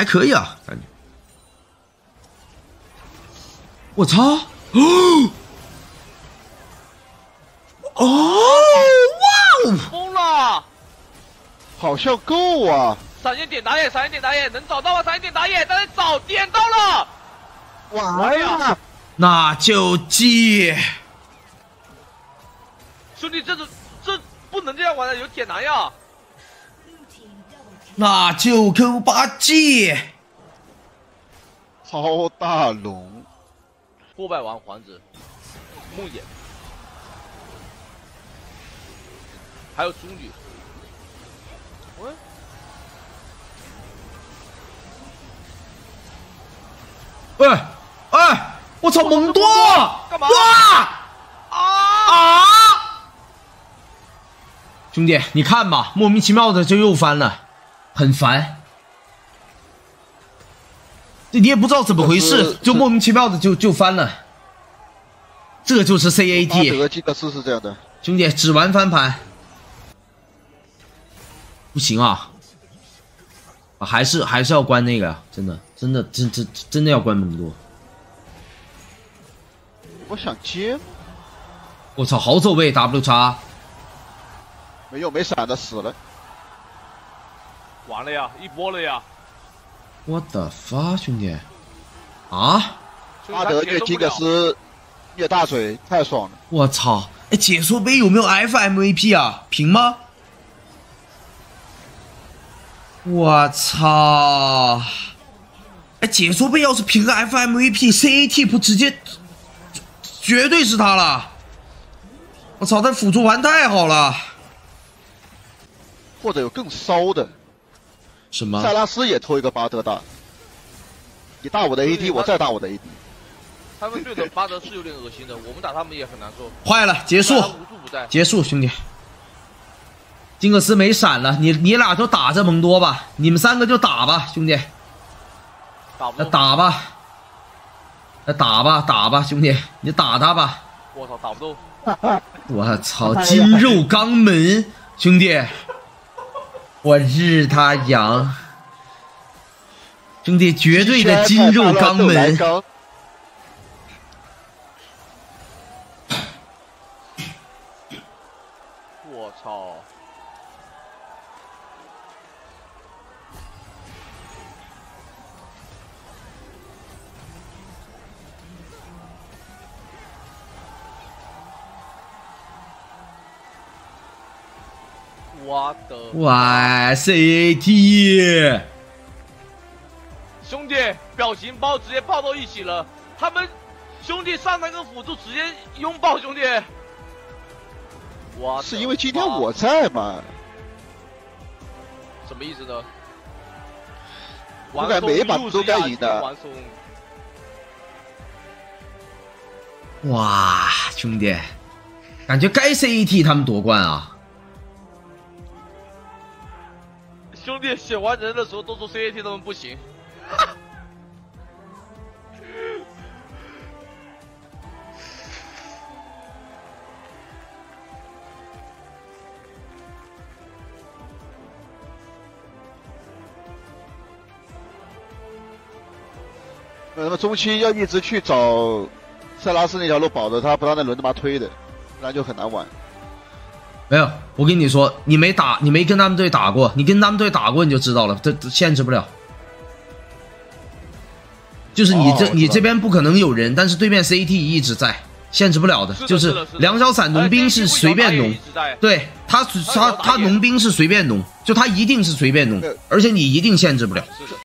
还可以啊，感觉。我操！哦哦哇哦！疯了！好像够啊！闪现点打野，闪现点打野，能找到吗？闪现点打野，但是找点到了！完了！那就记。兄弟，这是这不能这样玩的，有铁男呀！那就扣八戒。超大龙，破败王皇子，梦魇，还有猪女。喂，喂，哎，我操，蒙多！干嘛？哇啊！啊！兄弟，你看吧，莫名其妙的就又翻了，很烦。这你也不知道怎么回事，就莫名其妙的就就翻了。这就是 CAT，德基克斯是这样的。兄弟，只玩翻盘，不行啊！啊，还是还是要关那个，真的，真的，真真真的要关那么多。我想接，我操，好走位 W 叉，没有，没闪的死了。完了呀，一波了呀！我的发兄弟，啊！巴德虐基克斯，虐大嘴，太爽了！我操！哎，解说杯有没有 FMVP 啊？平吗？我操！哎，解说杯要是平个 FMVP，CAT 不直接绝对是他了！我操，他辅助玩太好了！或者有更骚的，什么？塞拉斯也偷一个巴德大，你大我的 AD，我再大我的 AD。他们对着巴德是有点恶心的，我们打他们也很难受。坏了，结束。结束，兄弟。金克斯没闪了，你你俩就打这蒙多吧，你们三个就打吧，兄弟。那打不动。打吧，那打吧，打吧，兄弟，你打他吧。我操，打不动。我操，金肉肛门，兄弟，我日他娘，兄弟，绝对的筋肉肛门。我操！我的哇，CAT，兄弟，表情包直接抱到一起了。他们兄弟上单跟辅助直接拥抱，兄弟。哇是因为今天我在吗？什么意思呢？我感觉每一把都该赢的。哇，兄弟，感觉该 CAT 他们夺冠啊！兄弟写完人的时候都说 CAT 他们不行。那么中期要一直去找塞拉斯那条路保着他，不让那轮子把他推的，不然就很难玩。没有，我跟你说，你没打，你没跟他们队打过，你跟他们队打过你就知道了，这限制不了。就是你这、哦你这边不可能有人，但是对面 CT 一直在，限制不了的。是的就是梁小伞农兵是随便农对他他他农兵是随便农，就他一定是随便农，而且你一定限制不了。